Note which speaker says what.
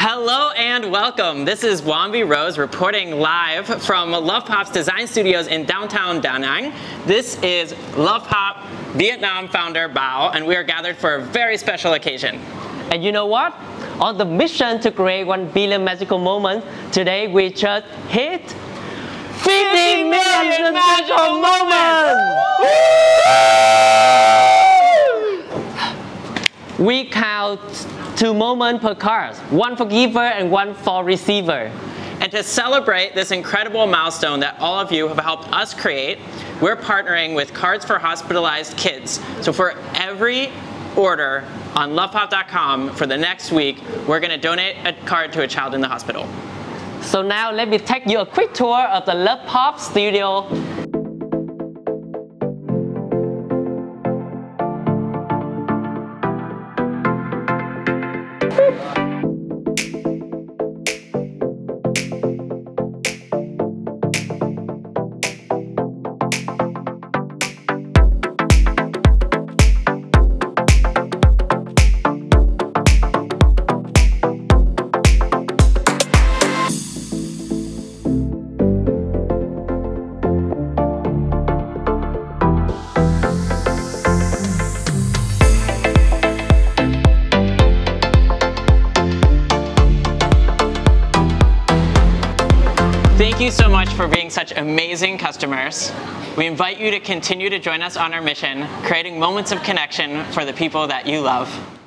Speaker 1: Hello and welcome. This is Wambi Rose reporting live from Lovepop's design studios in downtown Da Nang. This is Lovepop Vietnam founder Bao, and we are gathered for a very special occasion.
Speaker 2: And you know what? On the mission to create 1 billion magical moments, today we just hit 50 million magical moments! We count two moments per card, one for giver and one for receiver.
Speaker 1: And to celebrate this incredible milestone that all of you have helped us create, we're partnering with Cards for Hospitalized Kids. So for every order on lovepop.com for the next week, we're going to donate a card to a child in the hospital.
Speaker 2: So now let me take you a quick tour of the Lovepop studio Woo!
Speaker 1: Thank you so much for being such amazing customers. We invite you to continue to join us on our mission, creating moments of connection for the people that you love.